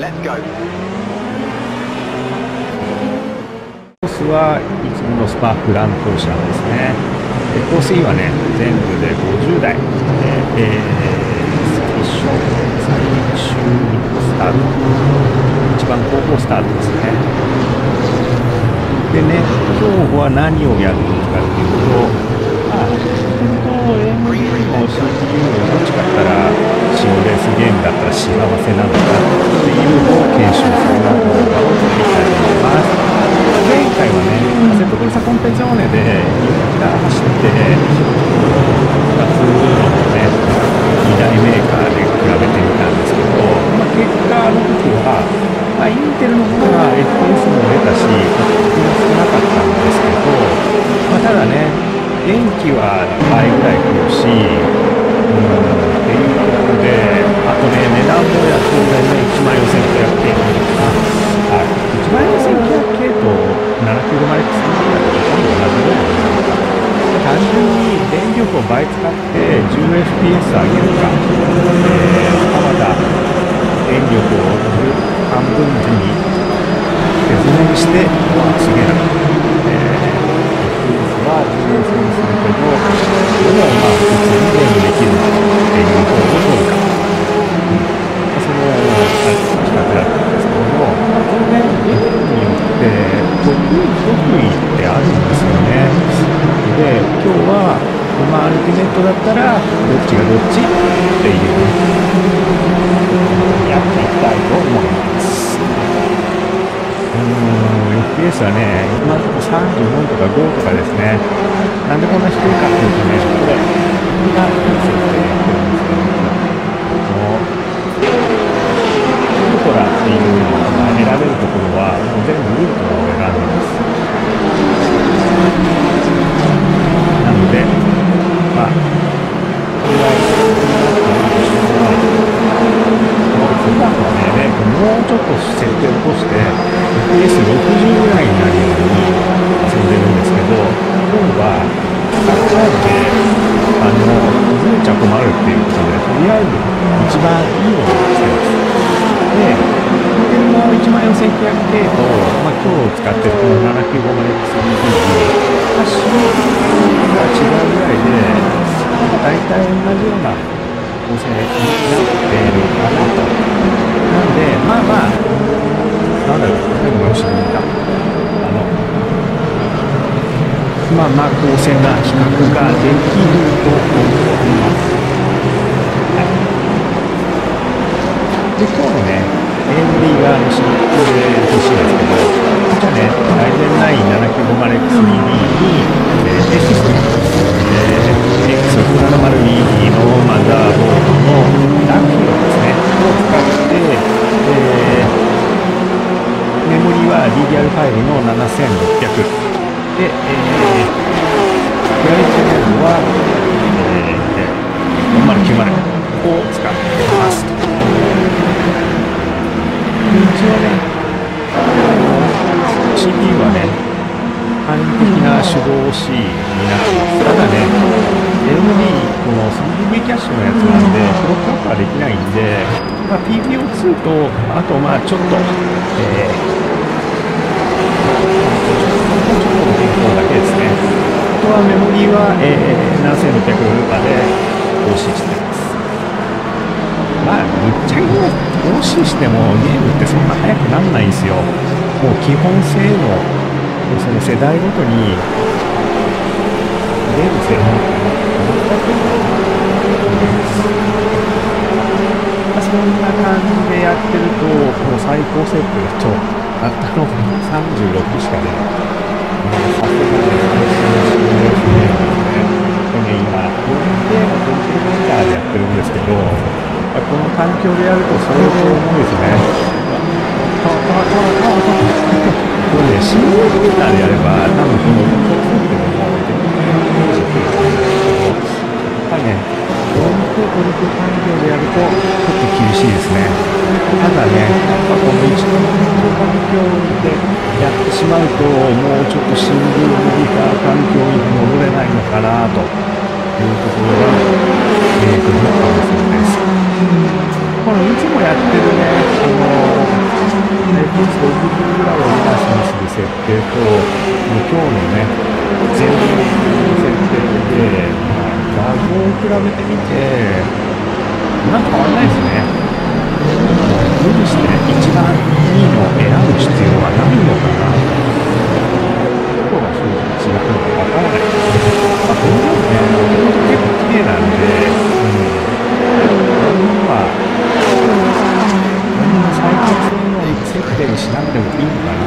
Let's go. コースはいつものスパークラン投車ですね。コースインはね、全部で50台。で、えー、最初、最終スタート。一番後方スタートですね。でね、今日は何をやるのかっていうと、あ、本当 AMD の CPU どっちかったら、シムレースゲームだったら幸せなのかっていうのを検証する動画を撮っていきたいと思います。前回はね、アセットプレサコンペジョーネで4キラ走って、2つのね、2大メーカーで比べてみたんですけど、まあ、結果の時は、まあ、インテルの方が FPS も出たし、価格も少なかったんですけど、まあ、ただね、電気は倍ぐらい来るし、うん、っていうことで、あとね、値段もやっとね、1万4500円あ、1万4900円と795マイクスだとほとんど同じようなもの単純に電力を倍使って 10fps 上げるか、えー、まだ電力を半分に手詰めにしてすげえな、えー、FPS は充電するんするけどでもまあ普通にゲームできるっていう方を取るか、うん、その比較だったんですけども当然ゲームによって得意不得意ってあるんですよねで今日はまあアルティメットだったらどっちがどっちっていうやっていきたいと思いますうんがね今のところ34とか5とかですねなんでこんな低いかっていうとねこれこれがいい設定やってるんですけどウルトラっていうのが選べるところはもう全部ウルトラを選んでますなのでまあこれは普段はねもうちょっと設定を落として FPS60 ぐらいになるように遊んでるんですけど今日はサッカー部であのずれちゃ困るっていうことでとりあえず一番いいものをしてます。で、これも1万4900系と、まあ、今日使ってるこの 795MX3D ハッシュが違うぐらいで、大体同じような構成になっているかなと。なんで、まあまあ、なんだろう、でも後ろにいた。あの、まあまあ、公正な比較ができると思います。はいで、今日のね、AMD 側のシップで欲しいですけど、こちらね、Ryzen 9 7950X3D に、えー、システム、えー、X670E のマザーボードのダッフィロですね、を使って、えー、メモリは DDR5 の7600で、えー、フライチャンネルは、えー、4090を使っていますと。一応ね、CPU はね、簡易的な手動 C になってます。ただね、LMD、この 3DV キャッシュのやつなんで、クロックアップはできないんで、まあ、PPO2 と、あとまあちょっと、えー、ちょっとの変更だけですね。あとはメモリーは、えー、7600まで更新してます。まあ、ぶっちゃけ更新してもゲームってそんな速くなんないんですよ。もう基本性能、その世代ごとに、ゲーム性能全く、そんな感じでやってると、もう最高設定だと、たったの36しかね、さすがに配信してるんですね。これね、今、4K のコンピューターでやってるんですけど、この環境でやると相当重いですね。これね、シングルコンピューターでやれば、多分この特設定でもできるんですけど、やっぱりね、4とトリプ環境でやると、ちょっと厳しいですね。ただね、やっぱこの一度の環境でやってしまうと、もうちょっとシングルモニター環境に戻れないのかなというところが、えー、と、思ったんです。このいつもやってるね、あのコースをぐるぐらいを目指しにする設定と、今日のね、全部の設定で、まあ、画像を比べてみて、なんか変わんないですね。無理して一番いいのを選ぶ必要はないのかな。どこが正直違うのかわからない。まあ、このようね、もともと結構綺麗なんで、うん。まあ、最近そういうのを設定にしなくてもいいのかな。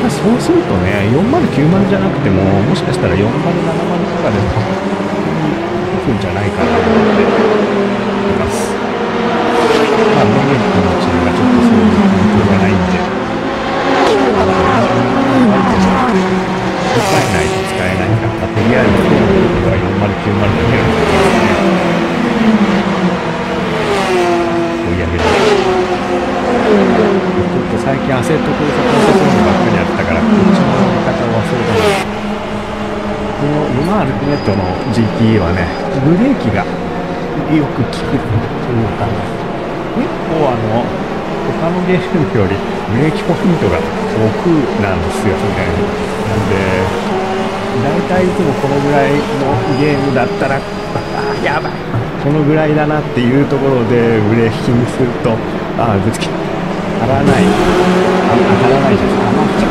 まあ、そうするとね、4090じゃなくても、もしかしたら4070とかでも、いくんじゃないかなと思ってい。ます。まあ、メニューのうちがちょっとそういう工夫がないんで、使えないと使えないか、まあ、とりあえず、これは4090だけの追い上げる。ちょっと最近アセット工作をするのばっかりやったから、こっちのやり方を忘れたな。このルマールクネットの GTE はね、ブレーキがよく聞くというか結構あの他のゲームよりブレーキポイントが奥なんですよね。なんで大体いつもこのぐらいのゲームだったらあやばい。このぐらいだなっていうところでブレーキにするとああぶつけ当たらない。あ当たらないじゃん余っちゃう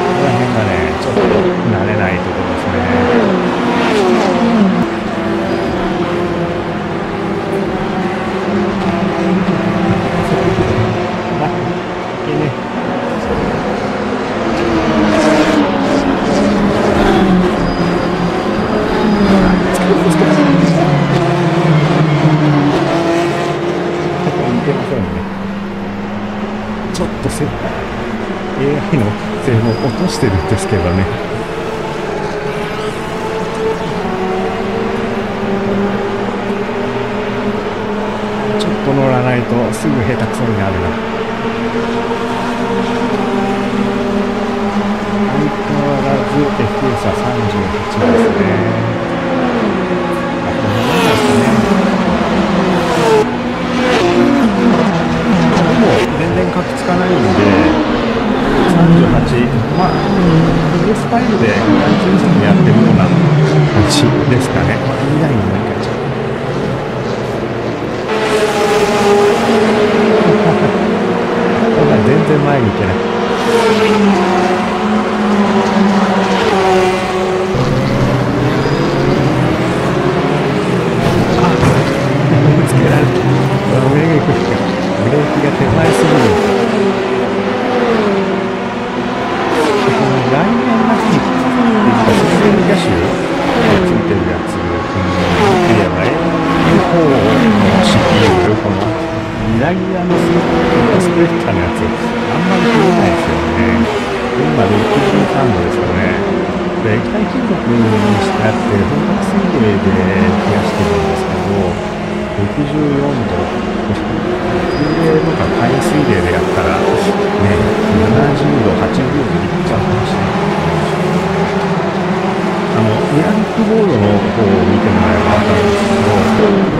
この辺がねちょっと慣れないところ AI の性能を落としてるんですけどね。ちょっと乗らないとすぐ下手くそになるな。相変わらず FS は38ですねあこんなもんですねもう全然カクつかないんで38まあ PS5 で外中戦やってるような感じですかね、まあ、2台に乗り換えちゃう全然前に行けないぶつけられたブレーキブレーキが手前すぎるこのラインナッシュっていうかスリキャッシュがついてるやつ見れば A4 の CPU このギラギラのスプレッターのやつ、あんまり増えないですよね。今63度ですよね。で液体金属にしてあって、本格水冷で冷やしてるんですけど、64度、空冷とか海水冷でやったら、ね、70度、80度でいっちゃうかもしれない。あの、ミラリックボードの方を見てもらえばわかるんですけど、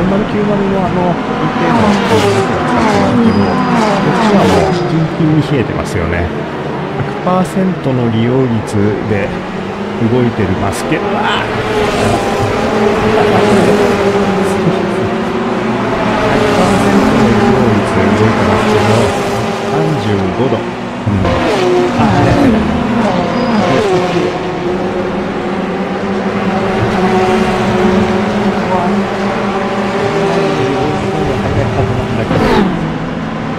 4090のあの、一定のボードが使ってますけど、こっちはもう、キンキンに冷えてますよね。100%の利用率で動いてるマスケ、度。う。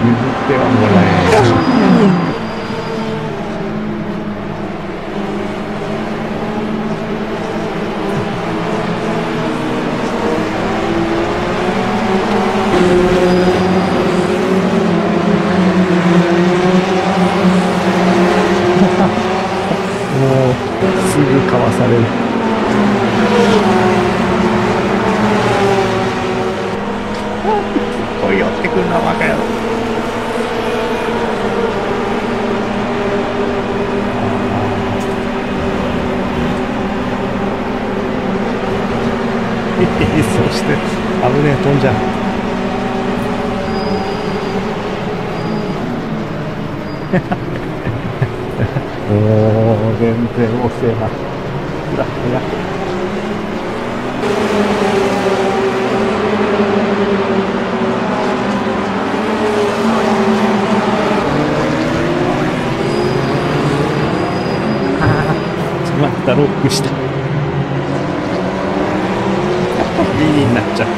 譲ってはもらえない。る。これ寄ってくるなバカ野郎。そして危ねえ飛んじゃう。おお全然遅えなしまった、ロックした。ビリになっちゃう。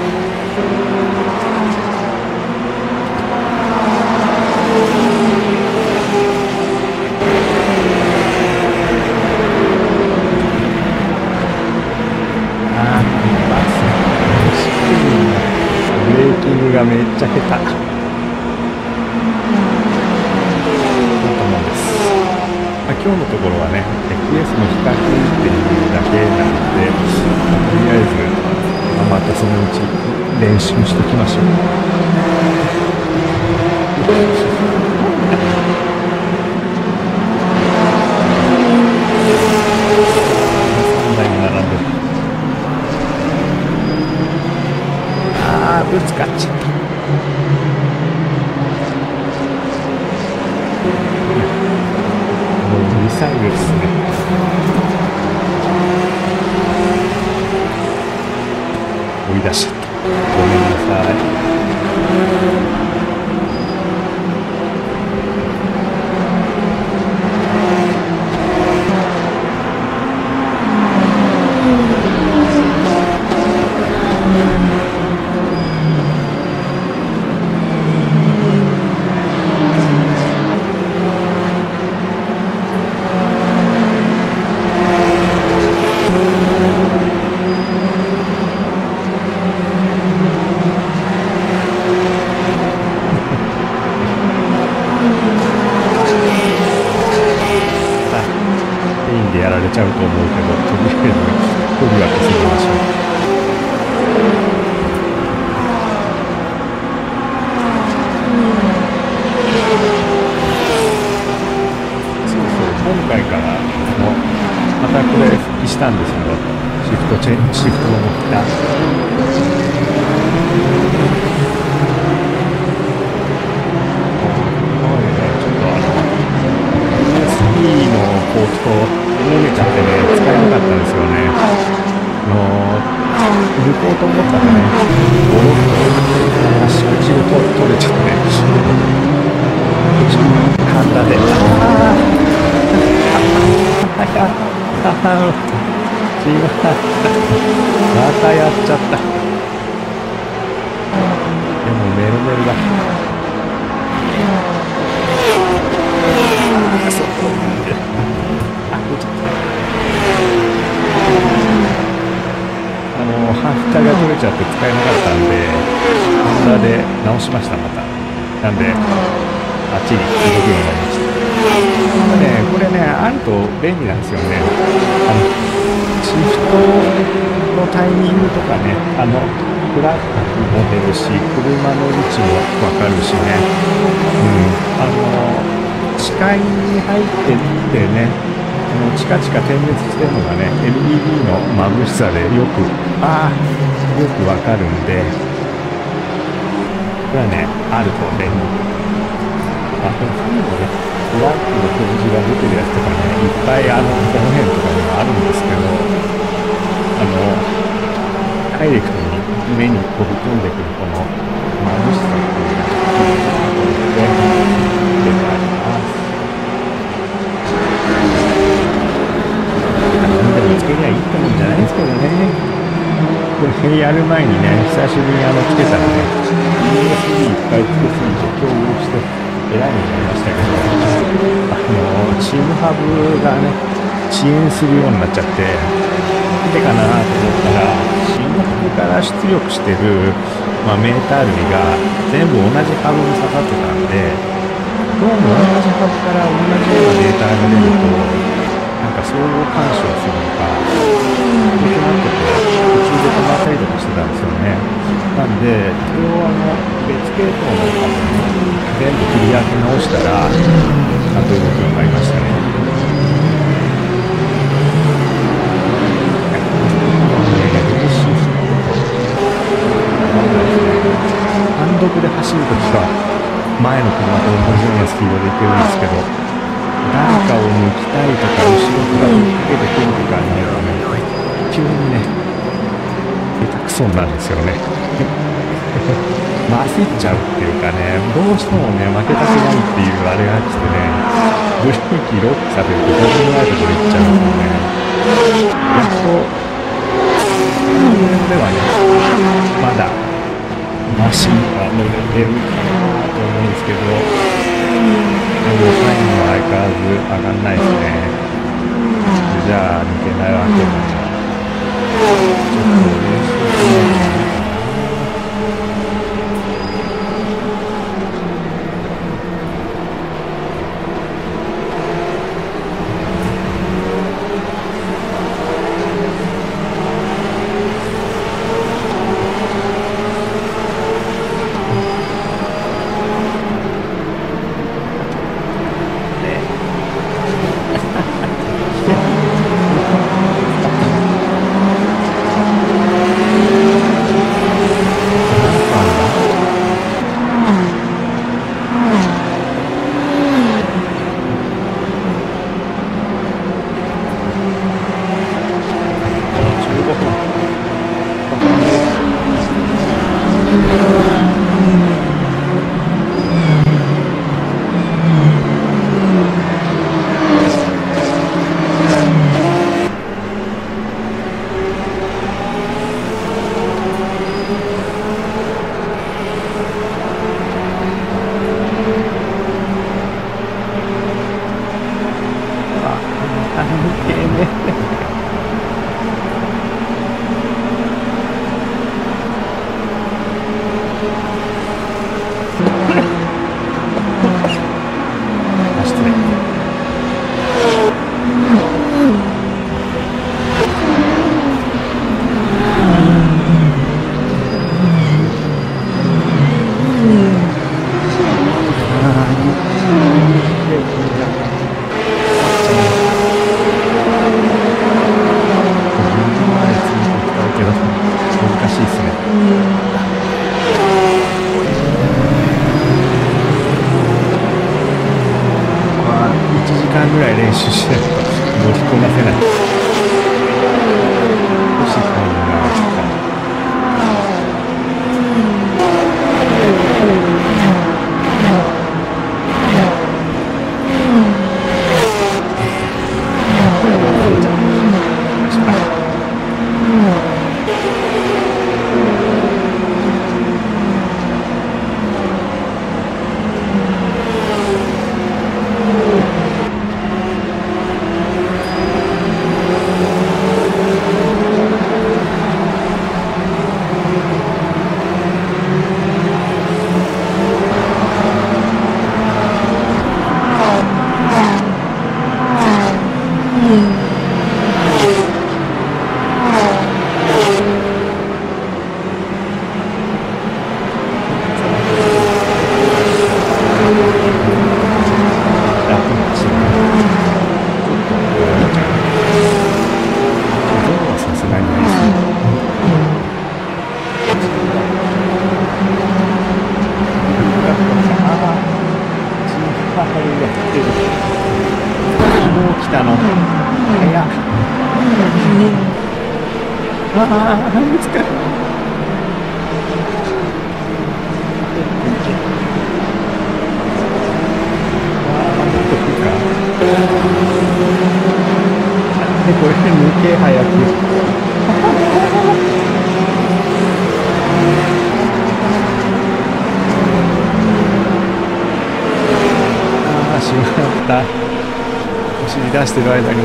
あーバスブレーキングがめっちゃ下手。そうと思うんです。まあ、今日のところはね、FPS の比較っていうだけなので、まあとりあえず、まあまたそのうち練習しておきましょう。3台に並んでる。ああ、ぶつかっちゃった。もうミサイルですね。追い出しちゃった。ごめんなさい。さあ、メインでやられちゃうと思うけど、とりあえず距離は稼ぎましょう。そうそう、今回から、あの、またこれ復帰したんですけど、シフトチェン、シフトの来た。ちょっとあの、USB のポート、漏れちゃってね、使えなかったんですよね。あの、抜こうと思ったらね、ボロッと足口を取取れちゃって、ハンダで、ああ、やった、しまった、またやっちゃった。でもメロメロだ。クソあ、出ちゃった。あの、ハンターが取れちゃって使えなかったんで、ハンターで直しました、また。なんで、あっちに動くようになりました。ね、これね、あると便利なんですよね。あの、シフトのタイミングとかね、あの、フラッグも出るし、車の位置もわかるしね。うん。あの、視界に入ってってね、あのチカチカ点滅してるのがね、LED の眩しさでよく、ああ、よくわかるんで、これはね、あると便利。あと、他にもね、フラッグの表示が出てるやつとかね、いっぱいあの、この辺とかにもあるんですけど、あの、ダイレクトに目に飛び込んでくるこの眩しさっていうのが、出てあります。何でもつけりゃいいってもんじゃないですけどね。これやる前にね、久しぶりにあのつけたらね、USB いっぱいつけすぎて共有して偉い目になりましたけど、あの、チームハブがね、遅延するようになっちゃって、なんでかなと思ったら、チームハブから出力してる、まあ、メーター類が全部同じハブに刺さってたんで、どうも同じハブから同じようなデータが出ると、なんか相互干渉するのか、遅くなってて、途中で止まったりとかしてたんですよね。なんで、これをあの、別系統のハブに全部切り分け直したら、ちゃんと動くようになりましたね。独で走るときは前の車と同じようなスピードで行けるんですけど誰かを抜きたいとか後ろから追いかけてくるとかになるとね。急にね下手くそになるんですよね。焦っちゃうっていうかねどうしてもね負けたくないっていうあれが来てねブレーキロックされるとどうでもないところ行っちゃうんですよねやっとこの辺ではねまだマシンが乗れてるかなと思うんですけどでもタイムは相変わらず上がんないですね。じゃあ抜けないわけだね。ちょっと練習し手して乗りこなせない。とね出してる間に置いてかれた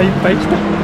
Tá aí tá vai.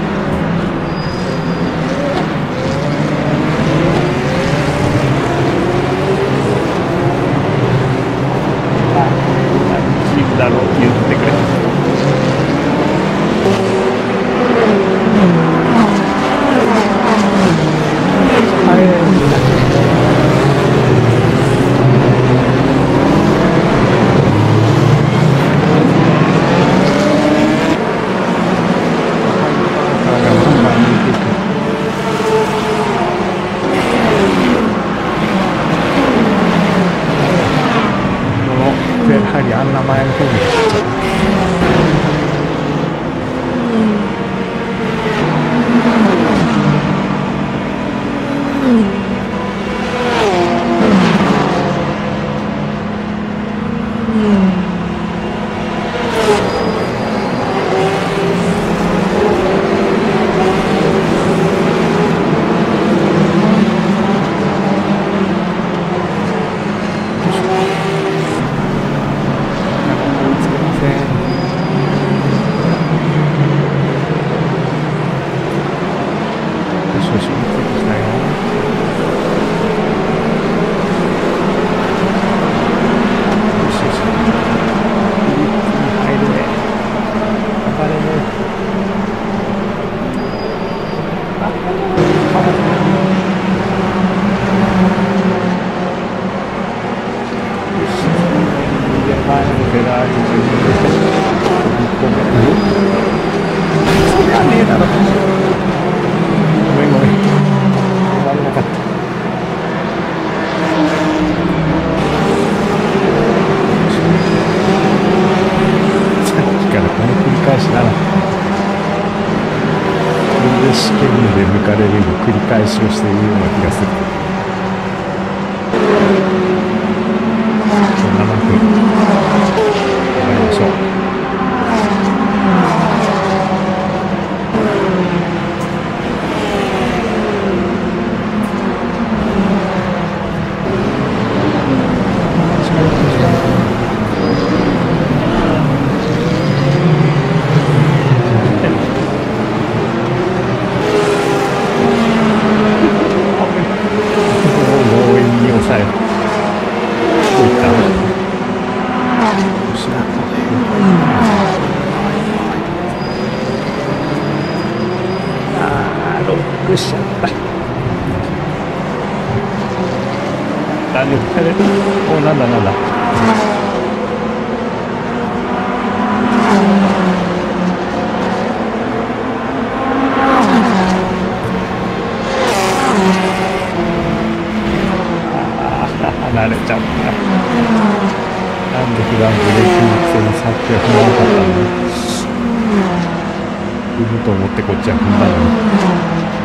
産むと思ってこっちは踏んだの。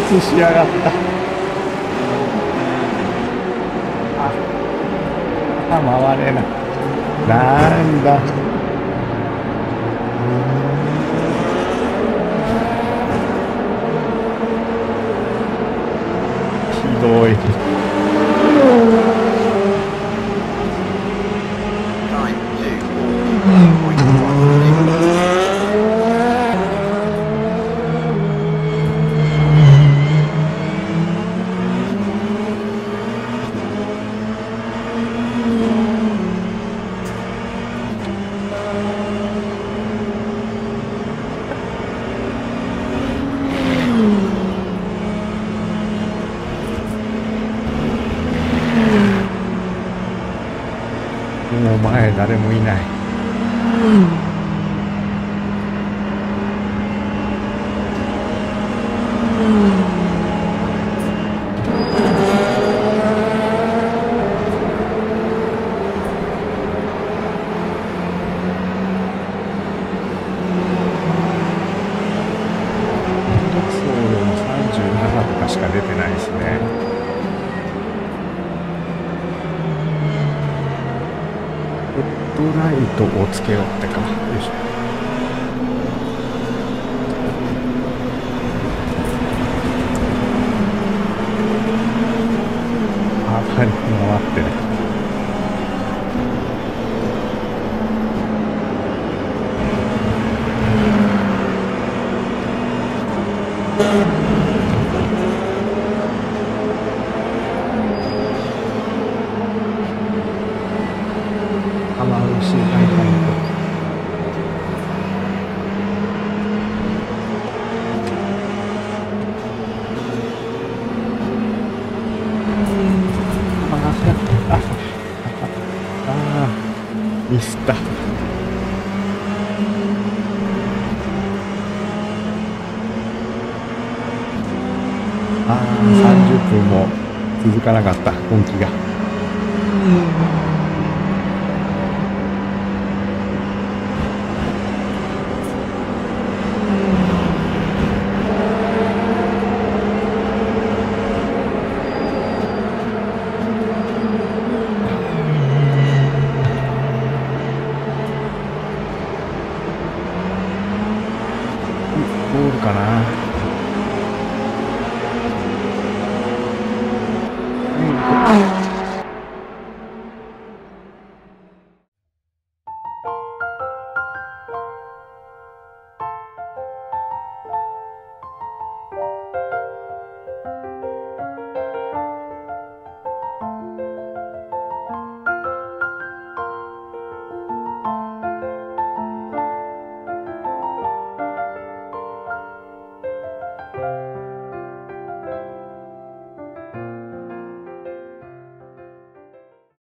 突しやがった。あ回れない。なんだ。ひどい Nine two four point one. もう前誰もいないそうでも37とかしか出てないですねヘットライトをつけようってかよいしょあ回ってね玉牛ハイハイとああーミスったああ30分も続かなかった本気が